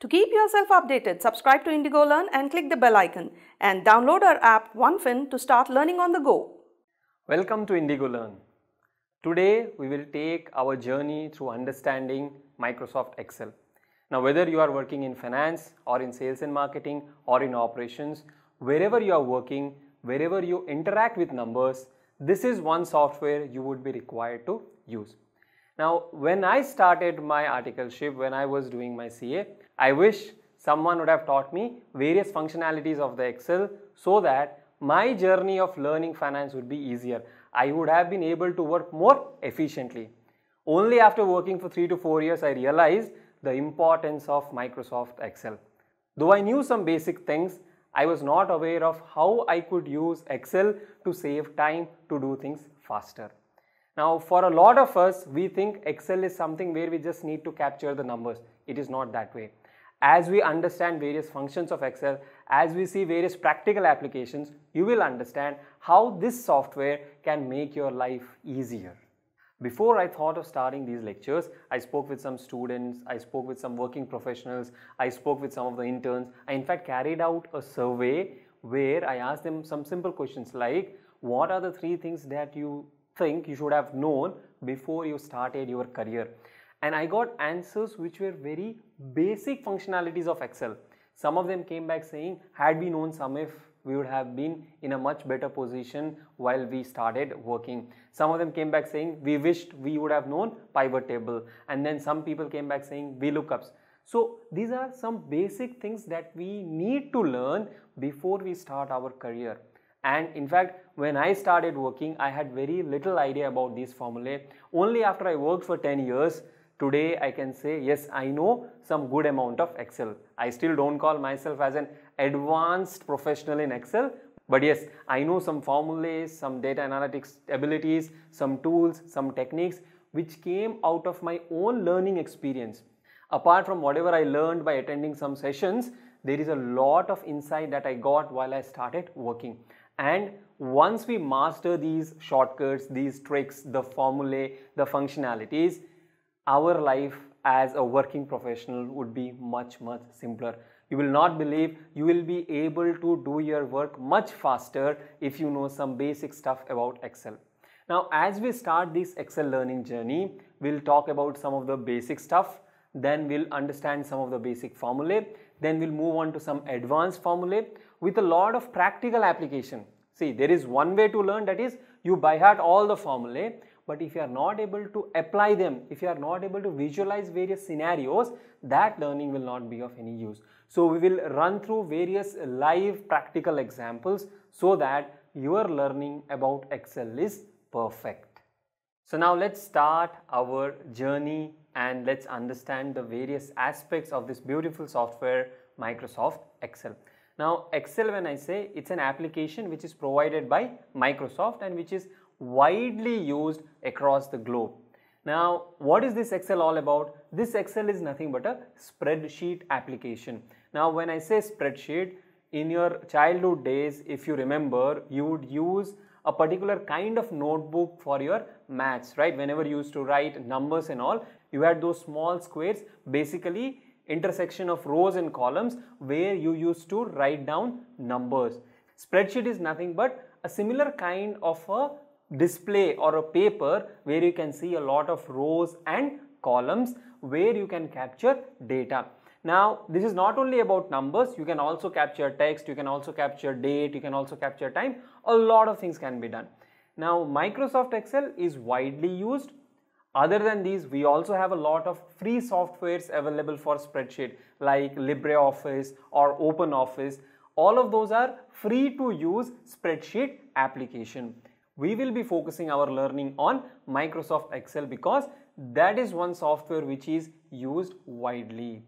To keep yourself updated, subscribe to Indigo Learn and click the bell icon and download our app OneFin to start learning on the go. Welcome to Indigo Learn. Today we will take our journey through understanding Microsoft Excel. Now whether you are working in finance or in sales and marketing or in operations, wherever you are working, wherever you interact with numbers, this is one software you would be required to use. Now when I started my articleship, when I was doing my CA, I wish someone would have taught me various functionalities of the Excel so that my journey of learning finance would be easier. I would have been able to work more efficiently. Only after working for 3 to 4 years I realized the importance of Microsoft Excel. Though I knew some basic things, I was not aware of how I could use Excel to save time to do things faster. Now for a lot of us, we think Excel is something where we just need to capture the numbers. It is not that way. As we understand various functions of Excel, as we see various practical applications, you will understand how this software can make your life easier. Before I thought of starting these lectures, I spoke with some students, I spoke with some working professionals, I spoke with some of the interns. I in fact carried out a survey where I asked them some simple questions like what are the three things that you think you should have known before you started your career and I got answers which were very basic functionalities of Excel. Some of them came back saying had we known SUMIF we would have been in a much better position while we started working. Some of them came back saying we wished we would have known pivot table and then some people came back saying VLOOKUPs. So these are some basic things that we need to learn before we start our career. And in fact, when I started working, I had very little idea about these formulae. Only after I worked for 10 years, today I can say, yes, I know some good amount of Excel. I still don't call myself as an advanced professional in Excel. But yes, I know some formulas, some data analytics abilities, some tools, some techniques which came out of my own learning experience. Apart from whatever I learned by attending some sessions, there is a lot of insight that I got while I started working. And once we master these shortcuts, these tricks, the formulae, the functionalities, our life as a working professional would be much, much simpler. You will not believe you will be able to do your work much faster if you know some basic stuff about Excel. Now, as we start this Excel learning journey, we'll talk about some of the basic stuff, then we'll understand some of the basic formulae, then we'll move on to some advanced formulae with a lot of practical application. See, there is one way to learn that is you by heart all the formulae, but if you are not able to apply them, if you are not able to visualize various scenarios, that learning will not be of any use. So we will run through various live practical examples so that your learning about Excel is perfect. So now let's start our journey and let's understand the various aspects of this beautiful software Microsoft Excel. Now Excel when I say it's an application which is provided by Microsoft and which is widely used across the globe. Now what is this Excel all about? This Excel is nothing but a spreadsheet application. Now when I say spreadsheet, in your childhood days, if you remember, you would use a particular kind of notebook for your maths, right? Whenever you used to write numbers and all, you had those small squares, basically intersection of rows and columns where you used to write down numbers. Spreadsheet is nothing but a similar kind of a display or a paper where you can see a lot of rows and columns where you can capture data. Now, this is not only about numbers, you can also capture text, you can also capture date, you can also capture time, a lot of things can be done. Now, Microsoft Excel is widely used. Other than these, we also have a lot of free softwares available for spreadsheet like LibreOffice or OpenOffice. All of those are free to use spreadsheet application. We will be focusing our learning on Microsoft Excel because that is one software which is used widely.